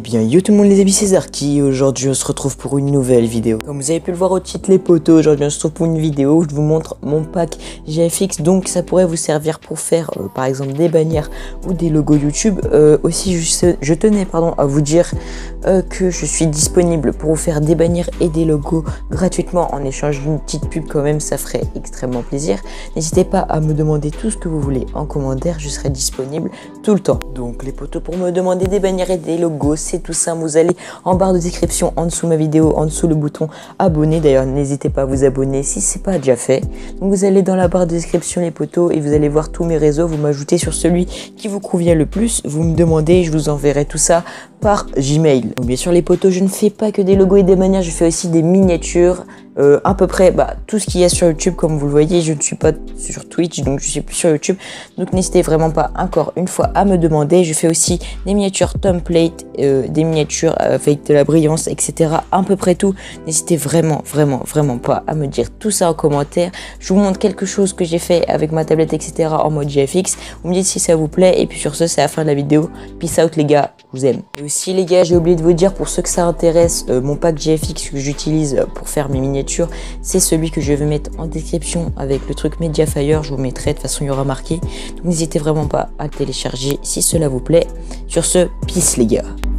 bien yo tout le monde les amis César qui aujourd'hui on se retrouve pour une nouvelle vidéo. Comme vous avez pu le voir au titre les potos aujourd'hui on se retrouve pour une vidéo où je vous montre mon pack GFX Donc ça pourrait vous servir pour faire euh, par exemple des bannières ou des logos YouTube. Euh, Aussi je, je, tenais pardon à vous dire euh, que je suis disponible pour vous faire des bannières et des logos gratuitement En échange d'une petite pub quand même ça ferait extrêmement plaisir. N'hésitez pas à me demander tout ce que vous voulez en commentaire je serai disponible tout le temps. Donc les potos pour me demander des bannières et des logos c'est tout simple. Vous allez en barre de description en dessous ma vidéo, en dessous le bouton abonner. D'ailleurs, n'hésitez pas à vous abonner si c'est pas déjà fait. Vous allez dans la barre de description les potos et vous allez voir tous mes réseaux. Vous m'ajoutez sur celui qui vous convient le plus. Vous me demandez, je vous enverrai tout ça par Gmail. Bien sûr les potos, je ne fais pas que des logos et des manières, je fais aussi des miniatures euh, à peu près bah, tout ce qu'il y a sur YouTube comme vous le voyez je ne suis pas sur Twitch donc je suis plus sur YouTube. Donc n'hésitez vraiment pas encore une fois à me demander. Je fais aussi des miniatures template euh, des miniatures avec de la brillance etc à peu près tout. N'hésitez vraiment vraiment vraiment pas à me dire tout ça en commentaire. Je vous montre quelque chose que j'ai fait avec ma tablette etc en mode GFX vous me dites si ça vous plaît et puis sur ce c'est la fin de la vidéo. Peace out les gars je vous aime. Et aussi les gars j'ai oublié de vous dire pour ceux que ça intéresse euh, mon pack GFX que j'utilise pour faire mes miniatures c'est celui que je vais mettre en description avec le truc Mediafire. Je vous mettrai, de toute façon, il y aura marqué. N'hésitez vraiment pas à télécharger si cela vous plaît. Sur ce, peace les gars.